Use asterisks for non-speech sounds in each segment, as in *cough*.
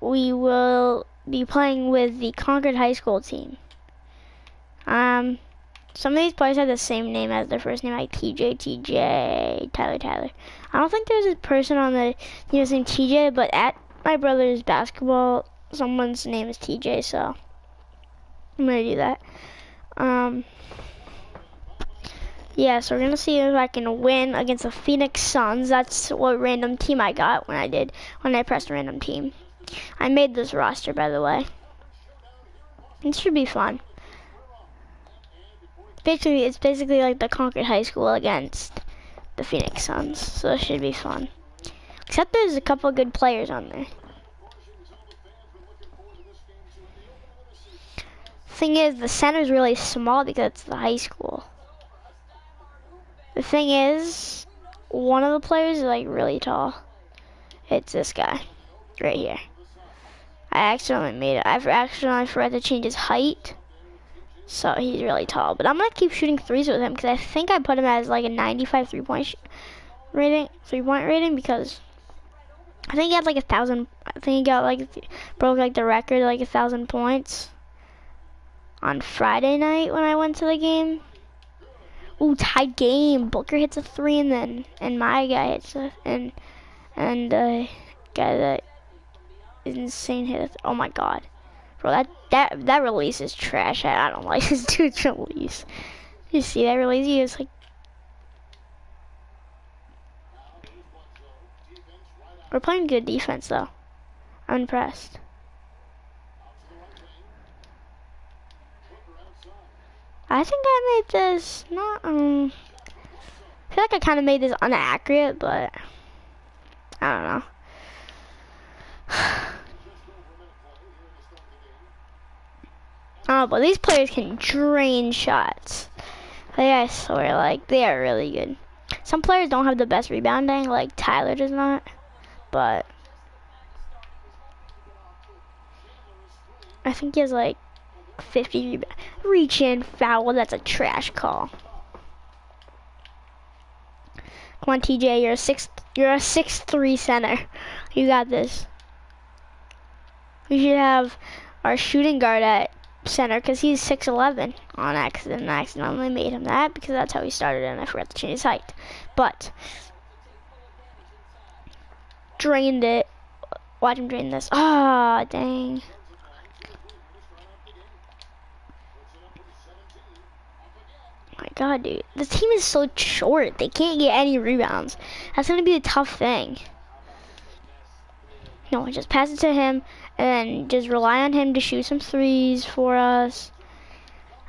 we will be playing with the Concord High School team. Um, some of these players have the same name as their first name, like TJ, TJ, Tyler, Tyler. I don't think there's a person on the know, same TJ, but at my brother's basketball, someone's name is TJ, so I'm gonna do that. Um, yeah, so we're gonna see if I can win against the Phoenix Suns. That's what random team I got when I did when I pressed random team. I made this roster, by the way. It should be fun. Basically, it's basically like the Concord High School against the Phoenix Suns, so it should be fun. Except there's a couple good players on there. Thing is, the center's really small because it's the high school. The thing is, one of the players is like really tall. It's this guy, right here. I accidentally made it. I've accidentally forgot to change his height. So he's really tall. But I'm going to keep shooting threes with him because I think I put him as like a 95 three-point rating, three-point rating because I think he had like a thousand. I think he got like broke like the record like a thousand points on Friday night when I went to the game. Ooh, tied game. Booker hits a three and then and my guy hits a and and uh, guy that insane hit. Oh my god. Bro, that that that release is trash. I, don't like *laughs* this dude's release. You see that release? He is like. We're playing good defense though. I'm impressed. I think I made this not um. I feel like I kind of made this inaccurate, but I don't know. *sighs* Oh, but these players can drain shots. Like, I swear, like, they are really good. Some players don't have the best rebounding, like Tyler does not, but I think he has like 50 rebound. Reach in, foul, that's a trash call. Come on, TJ, you're a six, you're a six-three center. You got this. We should have our shooting guard at center because he's 6'11 on accident. I accidentally made him that because that's how he started and I forgot to change his height. But, drained it. Watch him drain this. Ah, oh, dang. my god, dude. The team is so short. They can't get any rebounds. That's going to be a tough thing. No, just pass it to him, and just rely on him to shoot some threes for us.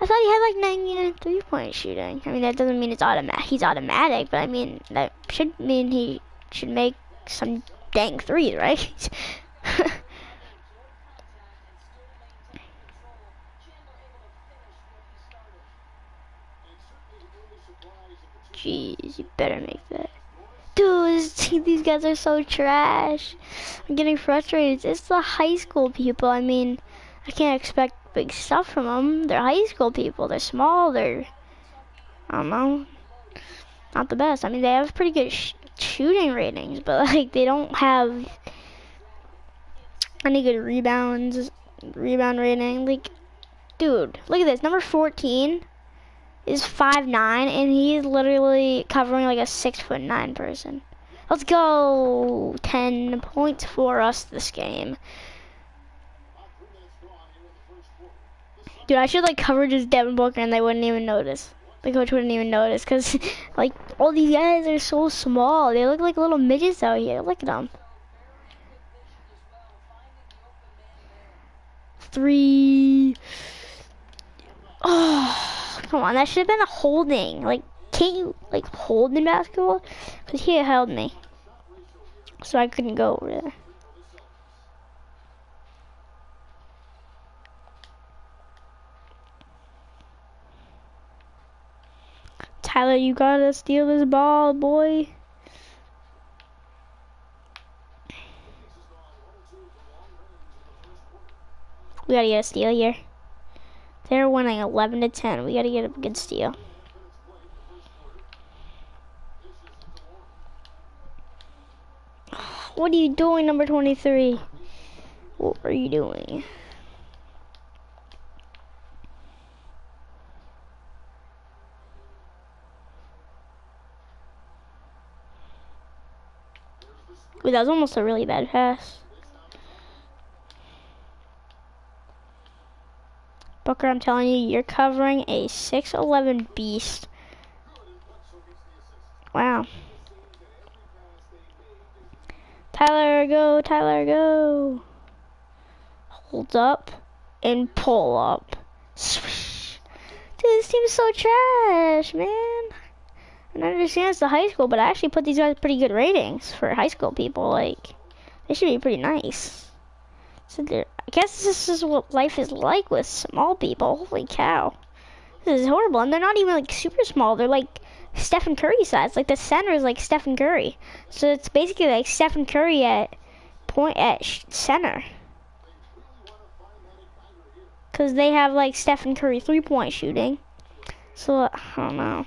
I thought he had like 99 three-point shooting. I mean, that doesn't mean it's automatic. He's automatic, but I mean, that should mean he should make some dang threes, right? *laughs* Jeez, you better make that. These guys are so trash. I'm getting frustrated. It's the high school people. I mean, I can't expect big stuff from them. They're high school people. They're small. They're, I don't know, not the best. I mean, they have pretty good sh shooting ratings, but *laughs* like they don't have any good rebounds, rebound rating. Like, dude, look at this. Number 14 is five nine, and he's literally covering like a six foot nine person. Let's go! Ten points for us this game. Dude, I should like cover just Devin Booker and they wouldn't even notice. The coach wouldn't even notice because *laughs* like all these guys are so small. They look like little midgets out here. Look at them. Three. *sighs* Oh. Come on, that should have been a holding. Like, can't you, like, hold in basketball? Because he held me. So I couldn't go over there. Tyler, you gotta steal this ball, boy. We gotta get a steal here. They're winning 11 to 10. We got to get a good steal. What are you doing, number 23? What are you doing? Wait, that was almost a really bad pass. Booker, I'm telling you, you're covering a 6'11 beast. Wow. Tyler, go, Tyler, go. Hold up and pull up. Swish. Dude, this team is so trash, man. I understand it's the high school, but I actually put these guys pretty good ratings for high school people. Like, they should be pretty nice. So I guess this is what life is like with small people. Holy cow. This is horrible. And they're not even like super small. They're like Stephen Curry size. Like the center is like Stephen Curry. So it's basically like Stephen Curry at point at center. Cause they have like Stephen Curry three point shooting. So I don't know.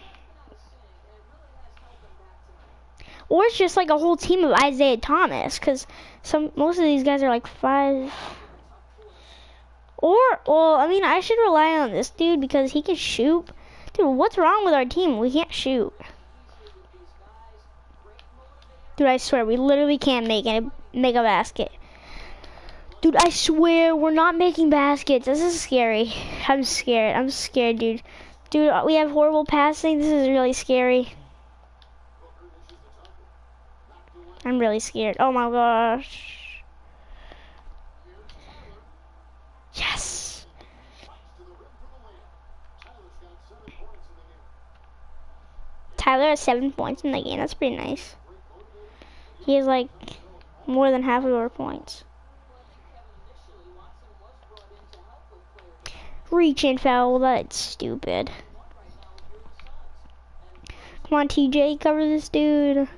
Or it's just like a whole team of Isaiah Thomas, because some most of these guys are like five. Or, well, I mean, I should rely on this dude because he can shoot. Dude, what's wrong with our team? We can't shoot. Dude, I swear, we literally can't make a, make a basket. Dude, I swear, we're not making baskets. This is scary. I'm scared. I'm scared, dude. Dude, uh, we have horrible passing. This is really scary. I'm really scared. Oh my gosh. Yes. Tyler has seven points in the game. That's pretty nice. He has like more than half of our points. Reach and foul. That's stupid. Come on, TJ, cover this dude.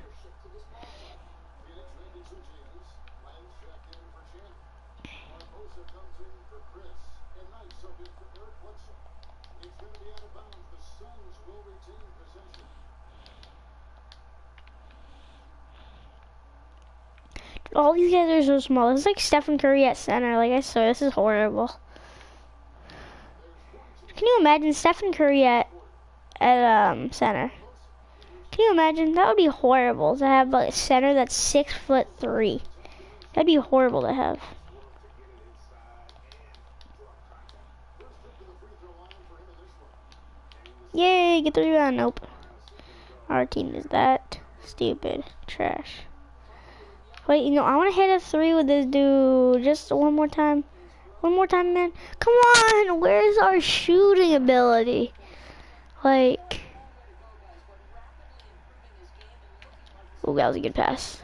All these guys are so small. It's like Stephen Curry at center. Like I swear, this is horrible. Can you imagine Stephen Curry at at um center? Can you imagine? That would be horrible to have a center that's six foot three. That'd be horrible to have. Yay, get the rebound. Nope. Our team is that stupid. Trash. Wait, you know, I want to hit a three with this dude. Just one more time. One more time, man. Come on, where's our shooting ability? Like... Oh, that was a good pass.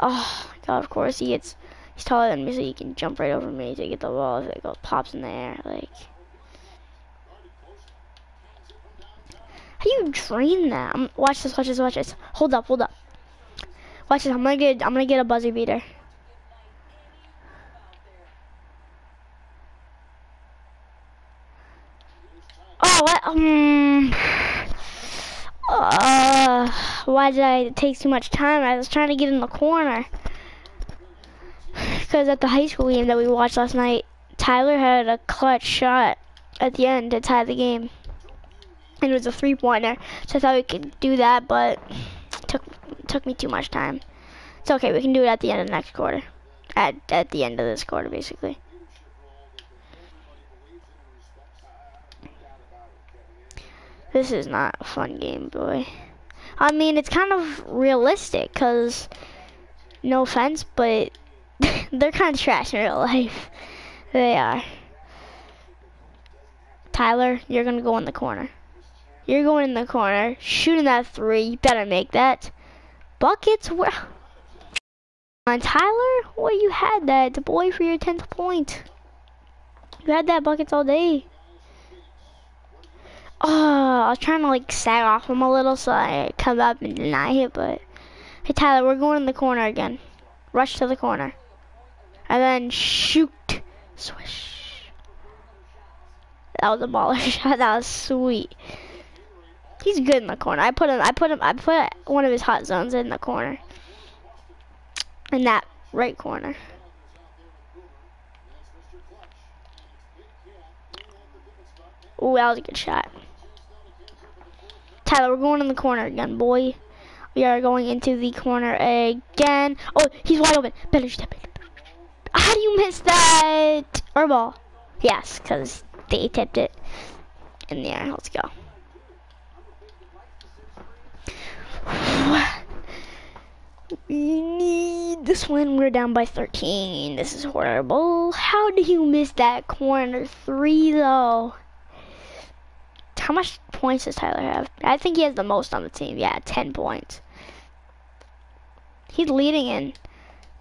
Oh, God, of course, he gets... He's taller than me, so he can jump right over me to get the ball if it goes, pops in the air. Like... How do you drain that? Um, watch this, watch this, watch this. Hold up, hold up. Watch this. I'm gonna get. I'm gonna get a buzzer beater. Oh, what? Um. Uh, why did I take too much time? I was trying to get in the corner. Because at the high school game that we watched last night, Tyler had a clutch shot at the end to tie the game. And it was a three-pointer. So I thought we could do that, but took me too much time. It's okay, we can do it at the end of the next quarter. At, at the end of this quarter, basically. This is not a fun game, boy. I mean, it's kind of realistic, because, no offense, but *laughs* they're kind of trash in real life. They are. Tyler, you're going to go in the corner. You're going in the corner, shooting that three. You better make that. Buckets, where... On Tyler, what you had that boy for your 10th point. You had that buckets all day. Oh, I was trying to like sag off him a little so I come up and deny it, but hey Tyler, we're going in the corner again. Rush to the corner. And then shoot. Swish. That was a baller *laughs* shot. That was sweet. He's good in the corner. I put him. I put him. I put one of his hot zones in the corner. In that right corner. Ooh, that was a good shot. Tyler, we're going in the corner again, boy. We are going into the corner again. Oh, he's wide open. Better step in. How do you miss that? Or ball. Yes, because they tipped it in the air. Let's go. This one. We're down by 13. This is horrible. How do you miss that corner three, though? How much points does Tyler have? I think he has the most on the team. Yeah, 10 points. He's leading in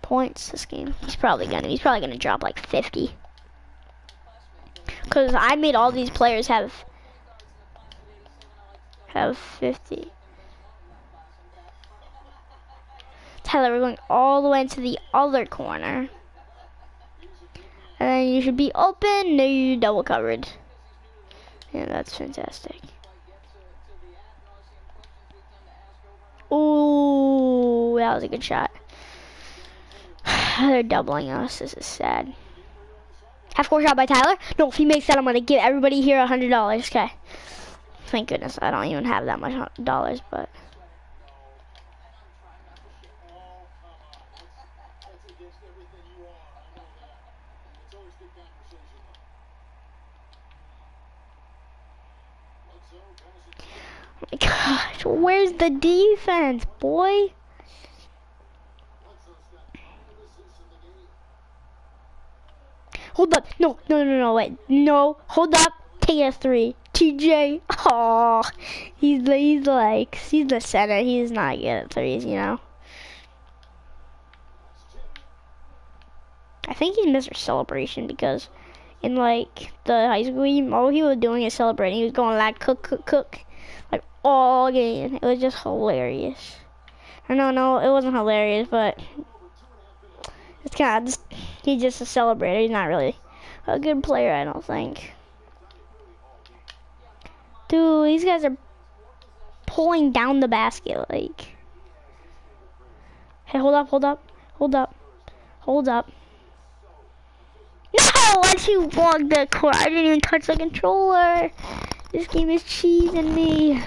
points this game. He's probably gonna. He's probably gonna drop like 50. Cause I made all these players have have 50. Tyler, we're going all the way into the other corner. And then you should be open. No, you double covered. Yeah, that's fantastic. Ooh, that was a good shot. *sighs* They're doubling us. This is sad. Half court shot by Tyler. No, if he makes that, I'm going to give everybody here a $100. Okay. Thank goodness I don't even have that much dollars, but... Oh my gosh, where's the defense, boy? Hold up. No, no, no, no, wait. No, hold up. Take a three. TJ. Oh, he's, he's like, he's the center. He's not good at threes, you know? I think he's Mr. Celebration because in like the high school game, all he was doing is celebrating. He was going like cook, cook, cook, like all game. It was just hilarious. I know, no, it wasn't hilarious, but it's kind of just, he's just a celebrator. He's not really a good player, I don't think. Dude, these guys are pulling down the basket, like. Hey, hold up, hold up, hold up, hold up. No, let you walk the court. I didn't even touch the controller. This game is cheesing me.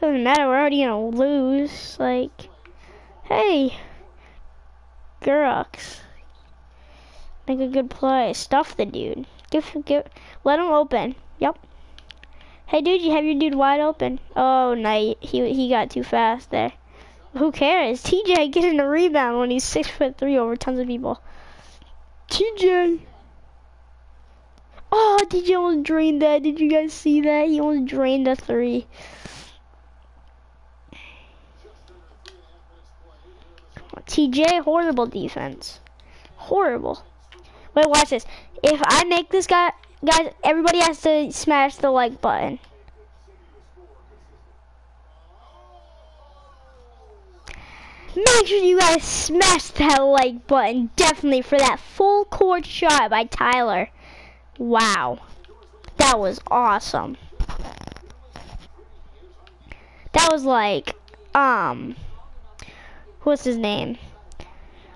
Doesn't matter, we're already gonna lose. Like, hey, Gurux, make a good play. Stuff the dude. Give, give, let him open. Yep. Hey, dude, you have your dude wide open. Oh, no, he he got too fast there. Who cares? TJ getting a rebound when he's six foot three over tons of people. TJ. Oh, TJ almost drained that. Did you guys see that? He almost drained a three. TJ, horrible defense. Horrible. Wait, watch this. If I make this guy, guys, everybody has to smash the like button. Make sure you guys smash that like button, definitely, for that full court shot by Tyler. Wow. That was awesome. That was like, um what's his name?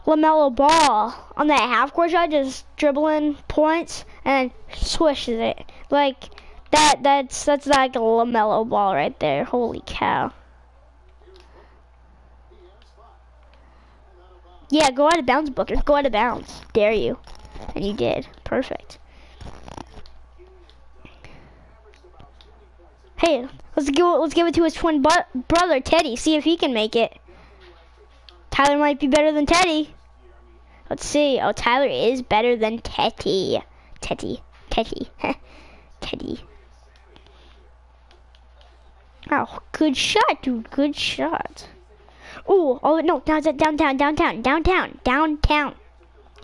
LaMelo Ball on that half court shot, just dribbling points and swishes it. Like that. That's that's like a LaMelo Ball right there. Holy cow! Yeah, go out of bounds, Booker. Go out of bounds. Dare you? And you did. Perfect. Hey, let's give let's give it to his twin brother Teddy. See if he can make it. Tyler might be better than Teddy. Let's see. Oh, Tyler is better than Teddy. Teddy. Teddy. *laughs* Teddy. Oh, good shot, dude. Good shot. Ooh, oh, no. Downtown, downtown, downtown, downtown, downtown.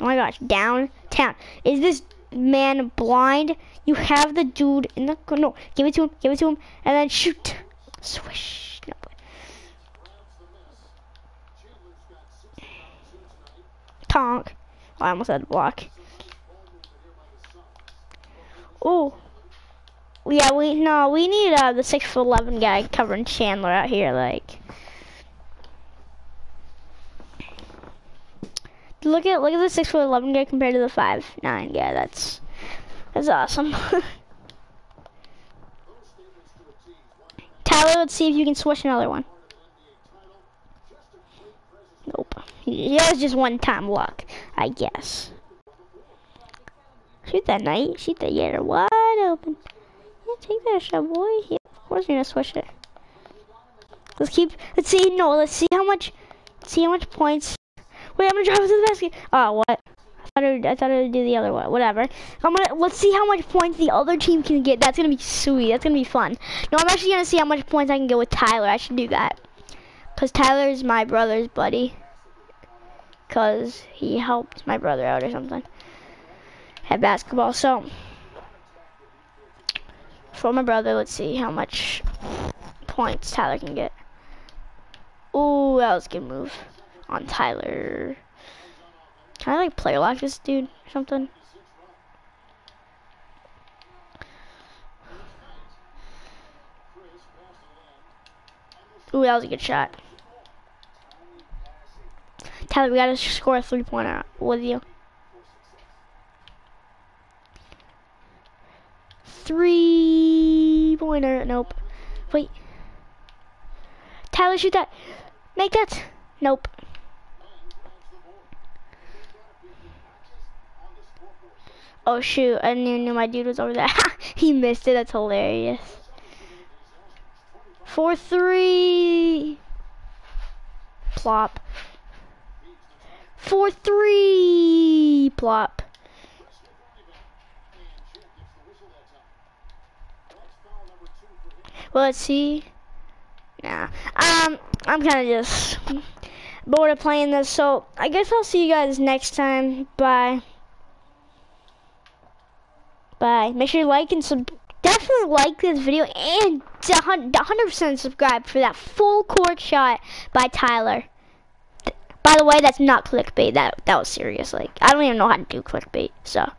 Oh my gosh, downtown. Is this man blind? You have the dude in the, no, give it to him, give it to him, and then shoot. Swish. Tonk. Oh, I almost had a block. Oh. Yeah, we no, we need uh, the six foot eleven guy covering Chandler out here, like. look at look at the six foot eleven guy compared to the five nine guy. That's that's awesome. *laughs* Tyler, let's see if you can switch another one. Nope. He has just one time luck, I guess. Shoot that knight. Shoot that yeah, wide open. Yeah, take that shot, boy. Yeah, of course you're gonna switch it. Let's keep. Let's see. No, let's see how much. See how much points. Wait, I'm gonna drive to the basket. Oh, what? I thought it would, I thought would do the other one. Whatever. I'm gonna. Let's see how much points the other team can get. That's gonna be sweet. That's gonna be fun. No, I'm actually gonna see how much points I can get with Tyler. I should do that. Cause Tyler is my brother's buddy. Cause he helped my brother out or something at basketball. So for my brother, let's see how much points Tyler can get. Ooh, that was a good move on Tyler. Can I like play lock this dude or something? Ooh, that was a good shot. Tyler, we gotta score a three-pointer with you. Three pointer. Nope. Wait. Tyler, shoot that. Make that. Nope. Oh shoot, I didn't my dude was over there. *laughs* he missed it, that's hilarious. Four, three. Plop. Four, three. Plop. Well, let's see. Nah. Um, I'm kind of just bored of playing this, so I guess I'll see you guys next time. Bye. Bye. Make sure you like and sub definitely like this video and 100% subscribe for that full court shot by Tyler. By the way, that's not clickbait. That that was serious. Like I don't even know how to do clickbait. So.